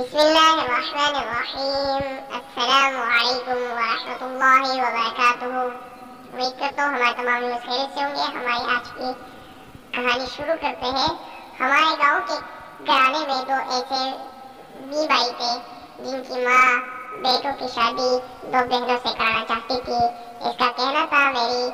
بسم الله الرحمن الرحیم السلام علیکم ورحمۃ اللہ وبرکاتہ امید کرتا ہوں ہمارے تمام لوگ خیریت سے ہوں گے؟ ہماری آج کی کہانی شروع کرتے ہیں. ہمارے گاؤں کے گھرانے میں دو ایسے بی بائی تھے جن کی ماں، بیٹوں کی شادی دو بہنوں سے کرانا چاہتی تھی۔ اس کا کہنا تھا، میری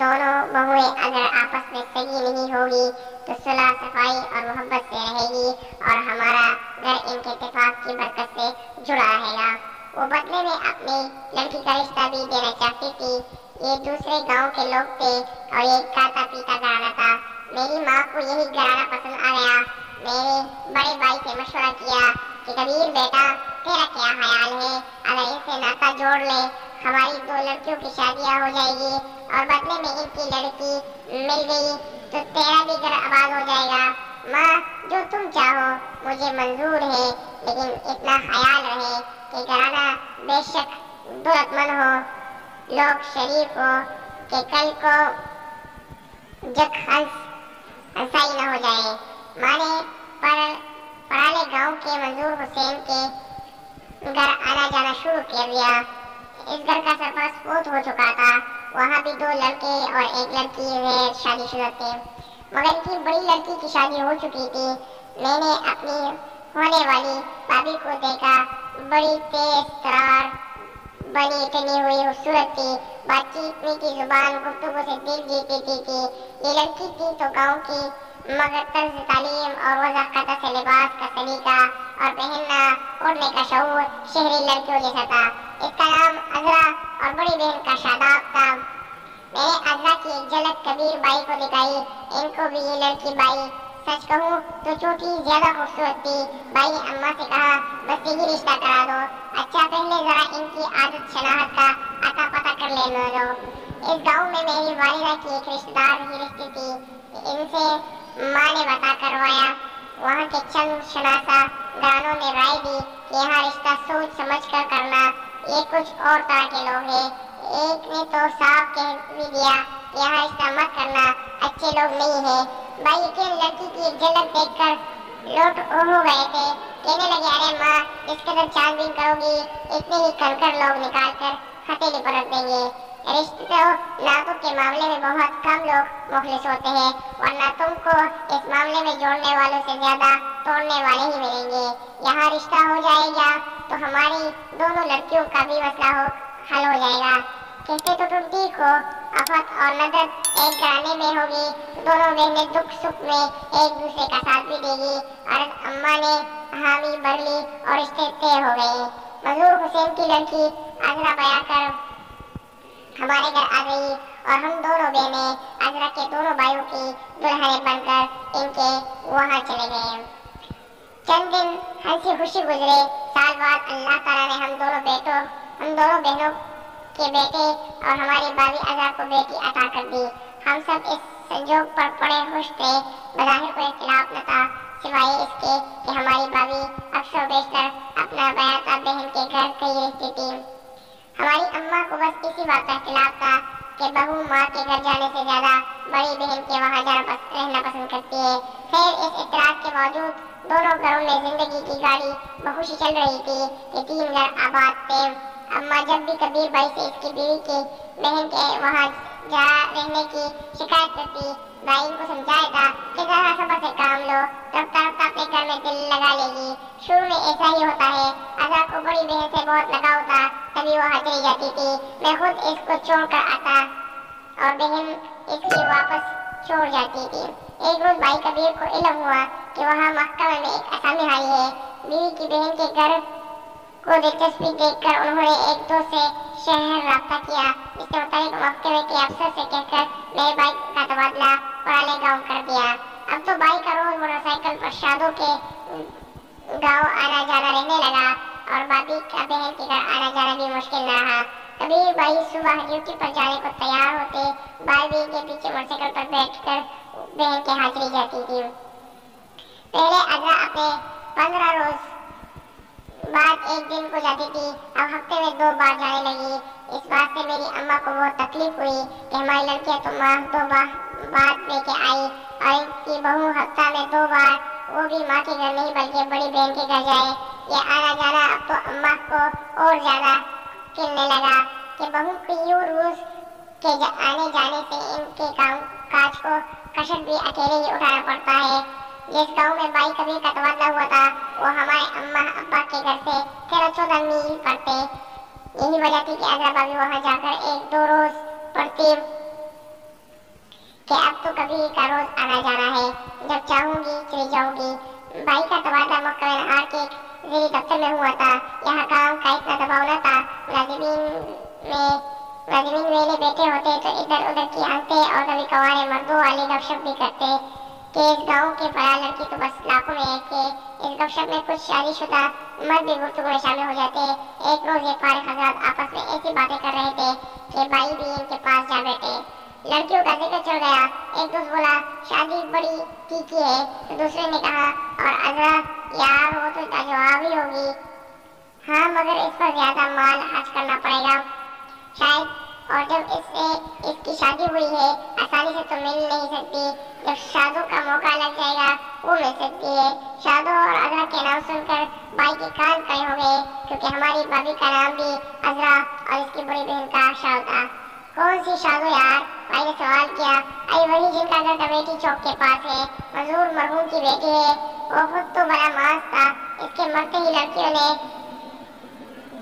دونوں بہویں اگر آپس میں صحیح نہیں ہوگی تو صلح صفائی اور محبت سے رہے گی اور ہمارا گھر ان کے اتفاق کی برکت سے جڑا رہے گا۔ وہ بدلے میں اپنی لڑکی کا رشتہ بھی دینا چاہتی تھی۔ یہ دوسرے گاؤں کے لوگ تھے اور یہ کھاتا پیتا گھرانا تھا۔ میری ماں کو یہی گھرانا پسند آ گیا۔ میرے بڑے بھائی سے مشورہ کیا کہ کبیر بیٹا، تیرا کیا خیال ہے؟ اگر ان سے ناتا جوڑ لے، ہماری دو لڑکیوں کی شادیاں ہو جائے گی اور بدلے میں ان کی لڑکی مل گئی تو تیرا بھی گھر آباد ہو جائے گا۔ ماں، جو تم چاہو، مجھے منظور ہے، لیکن اتنا خیال رہے کہ گھرانہ بے شک دولت مند ہو۔ لوگ شریف ہو کہ کل کو جگ ہنس، ہنسائی نہ ہو جائے۔ ماں نے پرالے گاؤں کے منظور حسین کے گھر آنا جانا شروع کر دیا۔ اس گھر کا سرپرست فوت ہو چکا تھا۔ وہاں بھی دو لڑکے اور ایک لڑکی شادی شدہ تھے۔ مگر ان کی بڑی لڑکی کی شادی ہو چکی تھی۔ میں نے اپنی ہونے والی بابی کو دیکھا۔ بڑی تیز ترار بنی ٹنی ہوئی خوبصورت تھی۔ بات چیت میں کی زبان، گفتگو سے دل جیتی تھی کہ یہ لڑکی تھی تو گاؤں کی مگر طرز تعلیم اور وضاحت سے لباس کا سلیقہ اور پہننا اڑنے کا شعور شہری لڑکیوں جیسا تھا۔ اس کا نام ازرا اور بڑی بہن کا شاداب تھا میں نے ازرا کی ایک جھلک کبیر بائی کو دکھائی، ان کو بھی یہ لڑکی بائی سچ کہوں تو چوٹی زیادہ خوبصورت تھی بائی نے اماں سے کہا، بس یہی رشتہ کرا دو۔ اچھا پہلے ذرا ان کی عادت شناخت کا اتا پتہ کر لینے دو اس گاؤں میں میری والدہ کی ایک رشتہ دار ہی رشتے تھی۔ ان سے ماں نے بتا کروایا وہاں کے چند شناسا گانوں نے رائے دی کہ یہاں رشتہ سوچ سمجھ کر کرنا یہ کچھ اور طرح کے لوگ ہیں۔ ایک نے تو صاف کہہ بھی دیا یہاں رشتہ مت کرنا اچھے لوگ نہیں ہیں۔ بھائی یقین لڑکی کی ایک جھلک دیکھ کر لوٹ ہو گئے تھے۔ کہنے لگے، ارے ماں اس قدر چار دن کرو گی، اتنے ہی کنکر لوگ نکال کر ہتھیلی پلٹ دیں گے۔ رشتے ناتوں کے معاملے میں بہت کم لوگ مخلص ہوتے ہیں، ورنہ تم کو اس معاملے میں جوڑنے والوں سے زیادہ توڑنے والے ہی ملیں گے۔ یہاں رشتہ ہو جائے گا تو ہماری دونوں لڑکیوں کا بھی مسئلہ ہو حل ہو جائے گا۔ کہتے تو تم ٹھیک ہو آفت اور نظر ایک گانے میں ہوگی، دونوں بہنیں دکھ سکھ میں ایک دوسرے کا ساتھ بھی دے گی۔ اور اماں نے حامی بھر لی اور رشتے طے ہو گئے مزور حسین کی لڑکی ازرا بیا کر ہمارے گھر آ گئی اور ہم دونوں بہنیں ازرا کے دونوں بھائیوں کی دلہنیں بن کر ان کے وہاں چلے گئے۔ چند دن ہنسی خوشی گزرے۔ سال بعد اللہ تعالیٰ نے ہم دونوں بیٹوں، ہم دونوں بہنوں کے بیٹے اور ہماری بابی ازرا کو بیٹی عطا کر دی۔ ہم سب اس سنجوگ پر بڑے خوش تھے۔ بظاہر کوئی اختلاف نہ تھا، سوائے اس کے کہ ہماری بابی اکثر بیشتر اپنا بیاتا بہن کے گھر کہیں رہتی تھی۔ ہماری اماں کو بس اسی بات کا اختلاف تھا کہ بہو ماں کے گھر جانے سے زیادہ بڑی بہن کے وہاں جانا پس، رہنا پسند کرتی ہے۔ خیر اس اعتراض کے باوجود دونوں گھروں میں زندگی کی گاڑی بخوشی چل رہی تھی کہ تین گھر آباد تھے۔ اماں جب بھی کبیر بھائی سے اس کی بیوی کی بہن کے وہاں جا رہنے کی شکایت کرتی، بھائی ان کو سمجھایا تھا کہ ذرا صبر سے کام لو رفتہ رفتہ اپنے گھر میں دل لگا لے گی۔ شروع میں ایسا ہی ہوتا ہے ازا کو بڑی بہن سے بہت لگاؤ تھا تبھی وہ چلی جاتی تھی۔ میں خود اس کو چھوڑ کر آتا اور بہن اس کی واپس چھوڑ جاتی تھی۔ ایک روز بھائی کبیر کو علم ہوا کہ وہاں محکمہ میں ایک اسامی آئی ہے۔ بیوی کی بہن کے گھر کو دلچسپی دیکھ کر انہوں نے ایک دو سے شہر رابطہ کیا اس کے مطابق محکمے کے افسر سے کہہ کر میرے بھائی کا تبادلہ پرالے گاؤں کر دیا۔ اب تو بھائی کا روز موٹر سائیکل پر شادوں کے گاؤں آنا جانا رہنے لگا اور بابی کا بہن کے گھر آنا جانا بھی مشکل نہ رہا۔ کبھی بھائی صبح ڈیوٹی پر جانے کو تیار ہوتے بھائی کے پیچھے موٹر سائیکل پر بیٹھ کر بہن کے ہاتھ چلی جاتی تھی۔ پہلے ازرا اپنے پندرہ روز بعد ایک دن کو جاتی تھی، اب ہفتے میں دو بار جانے لگی۔ اس بات سے میری اماں کو بہت تکلیف ہوئی کہ ہماری لڑکیاں تو ماں دو بار لے کے آئی اور ان کی بہو ہفتہ میں دو بار، وہ بھی ماں کے گھر نہیں بلکہ بڑی بہن کے گھر جائے۔ جس گاؤں میں بھائی کبھی کا تبادلہ ہوا تھا، وہ ہمارے اما ابا کے گھر سے تیرہ چودہ میل پڑتے۔ یہی وجہ تھی کہ اگر بابی وہاں جا کر ایک دو روز پڑھتی کہ اب تو کبھی کا روز آنا جانا ہے۔ جب چاہوں گی، چلی جاؤں گی۔ بھائی کا تبادلہ مکہ آر کے زیر دفتر میں ہوا تھا۔ یہاں کام کا اتنا دباؤ نہ تھا۔ ملازمین میں، ملازمین ویلے بیٹھے ہوتے تو ادھر ادھر کی آنکھیں اور کبھی کوارے مردوں والے گپ شپ بھی کرتے۔ کہ ایک گاؤں کے پڑھا لڑکی تو بس لاکھوں میں ایک ہے۔ اس گپ شپ میں کچھ شادی شدہ مرد بھی گفتگو میں شامل ہو جاتے ایک روز یہ فارغ حضرات آپس میں ایسی باتیں کر رہے تھے کہ بھائی بھی ان کے پاس جا بیٹھے۔ لڑکیوں کا ذکر چل گیا۔ ایک دوست بولا، شادی بڑی پھیکی ہے۔ تو دوسرے نے کہا، اور حضرت، یار، وہ تو جواب ہی ہوگی۔ ہاں مگر اس پر زیادہ مال حج کرنا پڑے گا۔ شاید۔ اور جب اس سے اس کی شادی ہوئی ہے، آسانی سے تو مل نہیں سکتی۔ جب شادوں کا موقع لگ جائے گا، وہ مل سکتی ہے۔ شادوں اور عذرا کے نام سن کر بھائی کے کان کڑے ہو گئے، کیونکہ ہماری بھابھی کا نام بھی عذرا اور اس کی بڑی بہن کا شاد تھا کون سی شادو یار؟ بھائی نے سوال کیا۔ آئی وہی جن کا گھر کمیٹی چوک کے پاس ہے۔ مزور مرحوم کی بیٹی ہے۔ وہ خود تو بڑا ماس تھا۔ اس کے مرتے ہی لڑکیوں نے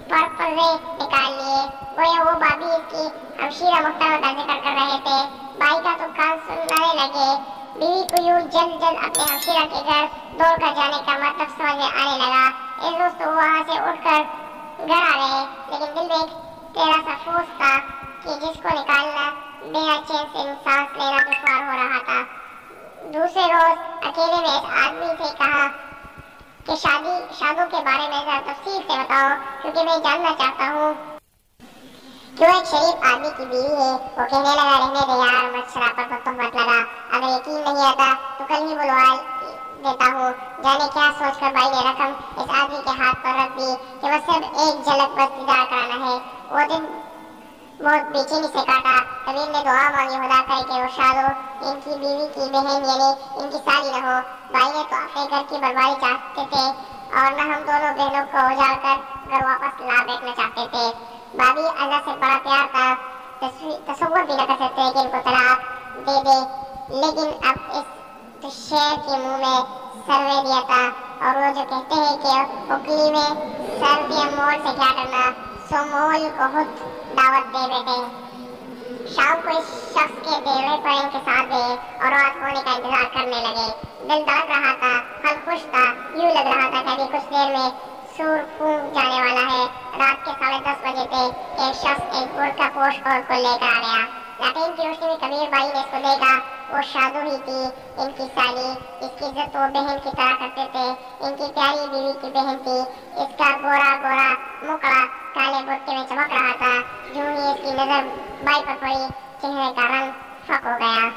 پر پردے نکال لیے۔ گویا وہ بھابھی اس کی شیرہ مختار و ذکر کر رہے تھے بھائی کا تو کان سننے لگے بیوی کو یوں جلد جلد اپنے ہمشیرہ کے گھر دوڑ کر جانے کا مطلب سمجھ میں آنے لگا اس دوست وہاں سے اٹھ کر گھر آ گئے لیکن دل میں ایک تیرا سا فوس تھا کہ جس کو نکالنا بے چین سے سانس لینا دشوار ہو رہا تھا دوسرے روز اکیلے میں اس آدمی سے کہا کہ شادی شادوں کے بارے میں ذرا تفصیل سے بتاؤ کیونکہ میں جاننا چاہتا ہوں جو ایک شریف آدمی کی بیوی ہے وہ کہنے لگا رہنے دے یار مت شرافت کو تم مت لگا اگر یقین نہیں آتا تو کل ہی بلوا دیتا ہوں جانے کیا سوچ کر بھائی نے رقم اس آدمی کے ہاتھ پر رکھ دی کہ وہ صرف ایک جھلک بس دیدار کرانا ہے وہ دن موت بے چینی سے کاٹا کبیر نے دعا مانگی خدا کر کے وہ شادو ان کی بیوی کی بہن یعنی ان کی سالی نہ ہو بھائی نے تو اپنے گھر کی بربادی چاہتے تھے اور نہ ہم دونوں بہنوں کو اجاڑ کر گھر واپس لا بیٹھنا چاہتے تھے بابی اللہ سے بڑا پیار کا تصور بھی نہ کر سکتے کہ ان کو طلاق دے دے لیکن اب اس شیر کے منہ میں سر میں دیا تھا اور وہ جو کہتے ہیں کہ اکلی میں سر دیا مول سے کیا کرنا سو مول کو خود دعوت دے بیٹھے شام کو اس شخص کے دیوے پڑے کے ساتھ گئے اور رات ہونے کا انتظار کرنے لگے دل دھڑک رہا تھا پھل خوش تھا یوں لگ رہا تھا کہ ابھی کچھ دیر میں سور پھونک جانے والا ہے۔ رات کے ساڑھے دس بجے پہ ایک شخص ایک برقع پوش اور کو لے کر آ گیا۔ لاٹین کی روشنی میں کبیر بھائی نے اس کو دیکھا وہ شادو ہی تھی ان کی سالی، اس کی عزت وہ بہن کی طرح کرتے تھے۔ ان کی پیاری بیوی کی بہن تھی۔ اس کا گورا گورا مکڑا کالے برقعے میں چمک رہا تھا۔ جوں ہی اس کی نظر بھائی پر پڑی۔ چہرے کا رنگ فق ہو گیا۔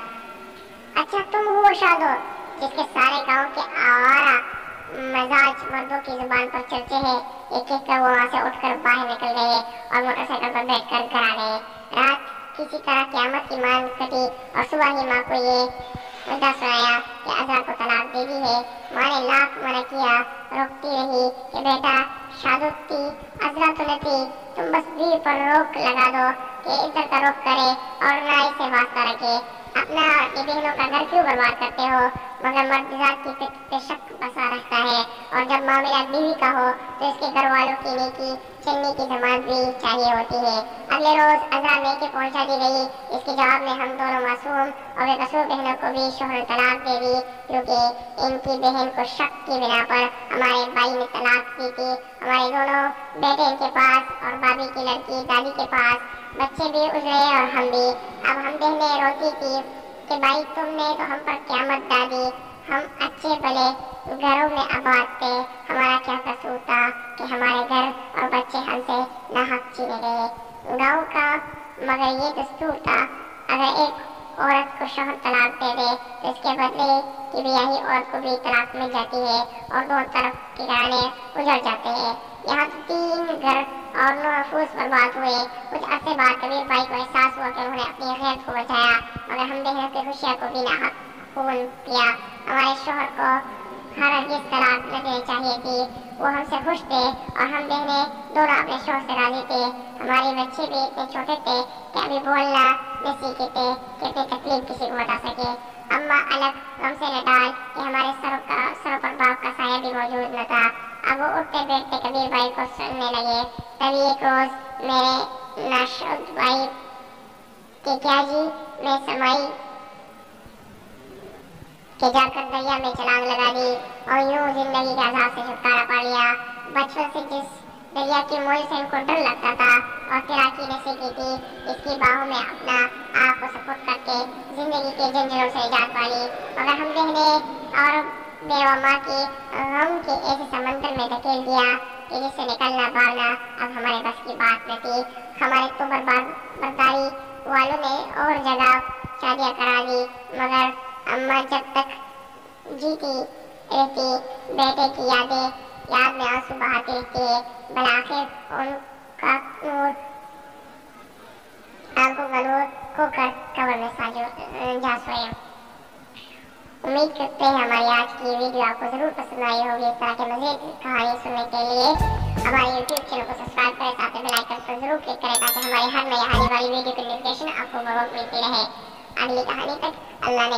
اچھا تم ہو شادو، جس کے سارے گاؤں کے آوارہ مزاج مردوں کی زبان پر چلتے ہیں۔ ایک ایک کا وہ وہاں سے اٹھ کر باہر نکل گئے اور موٹر سائیکل پر بیٹھ کر گھر آ گئے رات کسی طرح قیامت کی مان کٹی اور صبح ہی ماں کو یہ مدعا سنایا کہ اذا کو طلاق دے دی ہے۔ ماں نے لاکھ منع کیا، روکتی رہی کہ بیٹا شادت تھی اذا تو نہ تھی، تم بس دیر پر روک لگا دو کہ ادھر کا روک کرے اور نہ اس سے واسطہ رکھے۔ اپنا اور اپنی بہنوں کا گھر کیوں برباد کرتے ہو؟ مگر مرد ذات کی فکر پہ شک بسا رکھتا ہے۔ اور جب معاملہ بیوی کا ہو، تو اس کے گھر والوں کی نیکی، چلنے کی ضمانت بھی چاہیے ہوتی ہے۔ اگلے روز اذا لے کے پہنچا دی گئی۔ اس کے جواب میں ہم دونوں معصوم اور بے قصور بہنوں کو بھی شوہر طلاق دے دی۔ کیونکہ ان کی بہن کو شک کی بنا پر ہمارے بھائی نے طلاق دی تھی۔ ہمارے دونوں بیٹے ان کے پاس اور بابی کی لڑکی دادی کے پاس۔ بچے بھی اجرے اور ہم بھی۔ اب ہم بہنیں روتی تھی کہ بھائی تم نے تو ہم پر قیامت ڈالی، ہم اچھے بھلے گھروں میں آباد تھے ہمارا کیا قصور تھا کہ ہمارے گھر اور بچے ہم سے نہ حق چھینے گئے۔ گاؤں کا مگر یہ دستور تھا، اگر ایک عورت کو شوہر طلاق دے دے تو اس کے بدلے کی بیاہی عورت کو بھی طلاق مل جاتی ہے اور دونوں طرف کرانے اجڑ جاتے ہیں۔ یہاں تین گھر اور محفوظ برباد ہوئے۔ کچھ عرصے بعد کبیر بھائی کو احساس ہوا کہ انہوں نے اپنی غیرت کو بچایا، مگر ہم نے حضرت خوشیا کو بھی نہ خون کیا ہمارے شوہر کو ہر ہرگز قرار نہ دینی چاہیے تھی۔ وہ ہم سے خوش تھے اور ہم بہنیں دونوں اپنے شوہر سے راضی تھے۔ ہمارے بچے بھی اتنے چھوٹے تھے کہ ابھی بولنا نہ سیکھے تھے کہ اتنی تکلیف کسی کو بتا سکے۔ اماں الگ غم سے نہ ڈال کہ ہمارے سروں کا سروں پر باپ کا سایہ بھی موجود نہ تھا۔ اب وہ اٹھتے بیٹھتے کبھی بھائی کو سننے لگے تب ایک روز میرے ناشد بھائی کہ کیا جی میں سمائی کہ جا کر دریا میں چھلانگ لگا دی اور یوں زندگی کے عذاب سے چھٹکارا پا لیا۔ بچپن سے جس دریا کی موج سے ان کو ڈر لگتا تھا اور تیراکی نشے کی تھی، اس کی باہوں میں اپنا آپ کو سپورٹ کر کے زندگی کے جنجلوں سے نجات پا لی مگر ہم دہنے اور بیوہ ماں کی غم کے ایسے دیا۔ کہ جس سے نکلنا بھاگنا اب ہمارے بس کی بات نہ تھی ہمارے تو برباد برداری والوں نے اور جگہ شادیاں کرا دی۔ مگر اماں جب تک جیتی رہتی بیٹے کی یادیں یاد میں آنسو بہاتے تھے بلاخر ان کا نور آنکھوں کا نور کو کور میں سا جا سویا۔ امید کرتے ہیں ہماری آج کی ویڈیو آپ کو ضرور پسند آئی ہوگی، اس طرح کے مزید کہانی سننے کے لیے ہمارے یوٹیوب چینل کو سبسکرائب کریں ساتھ میں لائک پر ضرور کلک کریں تاکہ ہماری ہر نئی آنے والی ویڈیو کی نوٹیفیکیشن آپ کو بہت ملتی رہے۔ اگلی کہانی تک اللہ نے